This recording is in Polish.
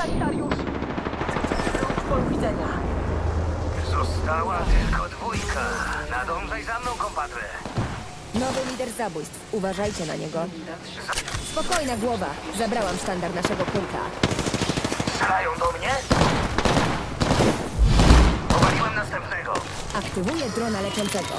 sanitariusz! Wróć polu widzenia. Została tylko dwójka. Nadążaj za mną, kompadre. Nowy lider zabójstw. Uważajcie na niego. Spokojna głowa. Zabrałam sztandar naszego kulta. Strzelają do mnie? Powaliłem następnego. Aktywuję drona leczącego.